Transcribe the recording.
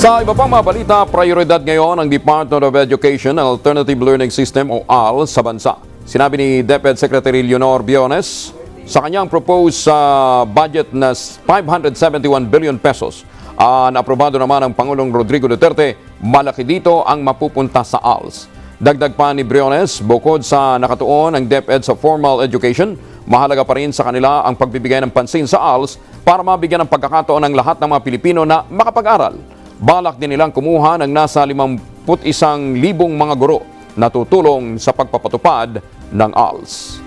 Sa iba pang mga balita, prioridad ngayon ng Department of Education ang Alternative Learning System o AL sa bansa. Sinabi ni DepEd Secretary Leonor Biones sa kanyang proposed sa budget na 571 billion pesos. Uh, naaprobado naman ng Pangulong Rodrigo Duterte, malaki dito ang mapupunta sa ALS. Dagdag pa ni Briones, bukod sa nakatuon ng DepEd sa formal education, mahalaga pa rin sa kanila ang pagbibigay ng pansin sa ALS para mabigyan ng pagkakataon ng lahat ng mga Pilipino na makapag-aral. Balak din nilang kumuha ng nasa 51,000 mga guro na tutulong sa pagpapatupad ng ALS.